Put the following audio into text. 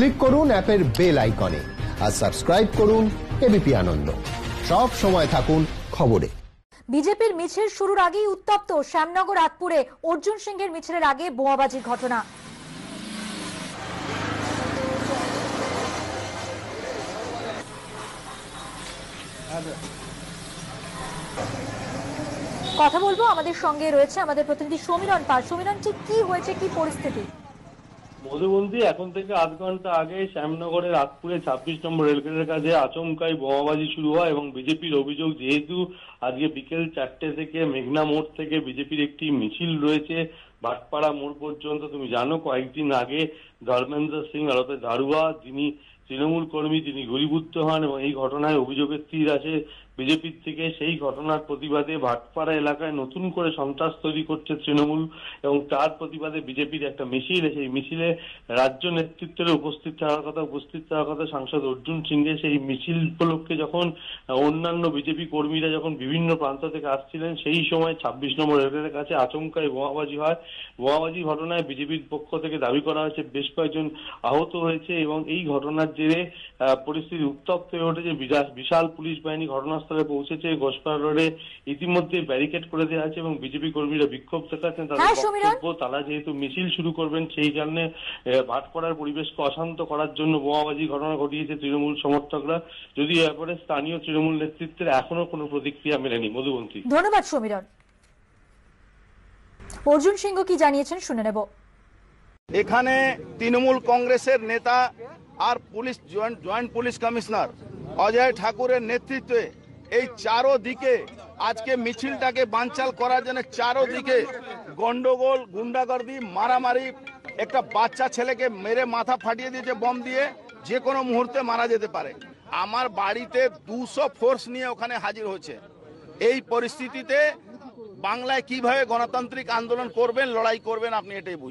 Click করুন অ্যাপের bell আইকনে আর সাবস্ক্রাইব করুন এবিপি আনন্দ। সব সময় থাকুন খবরে। বিজেপির মিছিল শুরুর আগেই উত্তপ্ত শ্যামনগর আতপুরে অর্জুন সিংহের মিছিলের আগে বোমাবাজির ঘটনা। কথা বলব আমাদের সঙ্গে রয়েছে আমাদের প্রতিনিধি সমীরণ পাল। সমীরণ, ঠিক কি হয়েছে? কি পরিস্থিতি? মধুবন্দি এখন থেকে আধ ঘণ্টা আগে শ্যামনগরের আতপুরে ছাব্বিশ নম্বর রেলগেটের কাছে আচমকাই বোমাবাজি শুরু হয় এবং বিজেপির অভিযোগ যেহেতু আজকে বিকেল চারটে থেকে মেঘনা মোড় থেকে বিজেপির একটি মিছিল রয়েছে ভাটপাড়া মোড় পর্যন্ত, তুমি জানো, কয়েকদিন আগে ধর্মেন্দ্র সিং আরতে দারুয়া, যিনি তৃণমূল কর্মী তিনি গুলিবিদ্ধ হন, এবং এই ঘটনায় অভিযোগের তীর আসে বিজেপির থেকে সেই ঘটনার প্রতিবাদে ভাটপাড়া এলাকায় নতুন করে সন্ত্রাস তৈরি করছে তৃণমূল, এবং তার প্রতিবাদে বিজেপির একটা মিছিল, সেই মিছিলে রাজ্য নেতৃত্বের উপস্থিত থাকার কথা, উপস্থিত থাকার কথা সাংসদ অর্জুন সিংহে সেই মিছিল উপলক্ষে যখন অন্যান্য বিজেপি কর্মীরা যখন বিভিন্ন প্রান্ত থেকে আসছিলেন, সেই সময় ছাব্বিশ নম্বর রেলের কাছে আচমকায় বোমাবাজি হয়। বোমাবাজি ঘটনায় বিজেপির পক্ষ থেকে দাবি করা হয়েছে বেশ কয়েকজন আহত হয়েছে এবং এই ঘটনার জেরে পরিস্থিতি উত্তপ্ত হয়ে উঠেছে। বিশাল পুলিশ বাহিনী ঘটনাস্থলে পৌঁছেছে। ঘোষপাড়া রোডে ইতিমধ্যে ব্যারিকেড করে দেওয়া আছে এবং বিজেপি কর্মীরা বিক্ষোভ দেখাচ্ছেন। তাদের হ্যাঁ, বক্তব্য তারা যেহেতু মিছিল শুরু করবেন সেই কারণে আহ, ভাটপাড়ার পরিবেশকে অশান্ত করার জন্য বোমাবাজি ঘটনা ঘটিয়েছে তৃণমূল সমর্থকরা। যদি এ ব্যাপারে স্থানীয় তৃণমূল নেতৃত্বের এখনও কোনো প্রতিক্রিয়া মেলেনি। মধুবন্তী। ধন্যবাদ সমীরণ অর্জুন সিংহ কি জানিয়েছেন শুনে নেব। এখানে তৃণমূল কংগ্রেসের নেতা আর police joint police commissioner Ajay ঠাকুরের নেতৃত্বে এই চারো দিকে আজকে মিছিলটাকে বানচাল করার জন্য চারো দিকে গন্ডগোল, গুন্ডাগর্দি, মারামারি, একটা বাচ্চা ছেলেকে মেরে মাথা ফাটিয়ে দিয়েছে বম দিয়ে, যে কোনো মুহূর্তে মারা যেতে পারে। আমার বাড়িতে দুশো ফোর্স নিয়ে ওখানে হাজির হয়েছে। এই পরিস্থিতিতে বাংলায় কীভাবে গণতান্ত্রিক আন্দোলন করবেন লড়াই করবেন আপনি এটাই বুঝুন।